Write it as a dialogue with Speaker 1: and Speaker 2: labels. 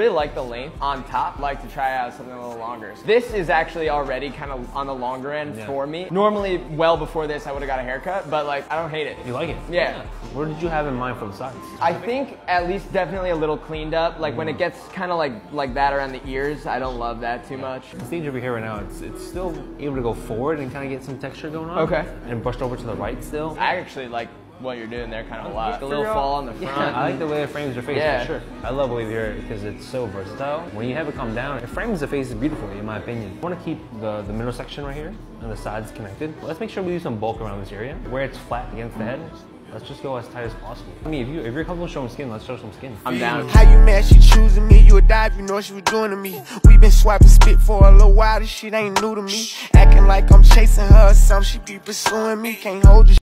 Speaker 1: really like the length on top. Like to try out something a little longer. This is actually already kind of on the longer end
Speaker 2: Yeah.
Speaker 1: for me. Normally, well before this, I would have got a haircut, but like I don't hate it.
Speaker 2: You like it?
Speaker 1: Yeah.
Speaker 2: What did you have in mind for the sides?
Speaker 1: I think at least definitely a little cleaned up. Like when it mm. gets kind of like like that around the ears, I don't love that too much.
Speaker 2: The stage over here right now, it's it's still able to go forward and kind of get some texture going on.
Speaker 1: Okay.
Speaker 2: And brushed over to the right still.
Speaker 1: I actually like what you're doing there kind of a lot. The little fall on the front.
Speaker 2: Yeah, I like the way it frames your face
Speaker 1: Yeah.
Speaker 2: for sure. I love wavy hair because it's so versatile. When you have it come down, it frames the face beautifully, in my opinion. I want to keep the, the middle section right here and the sides connected. Let's make sure we do some bulk around this area. Where it's flat against the head, let's just go as tight as possible. I mean, if, you, if you're comfortable showing skin, let's show some skin.
Speaker 1: I'm down.
Speaker 3: How you mad she choosing me? You a dive, you know what she was doing to me. We been swiping spit for a little while, this shit ain't new to me. Acting like I'm chasing her or something, she be pursuing me. Can't hold you.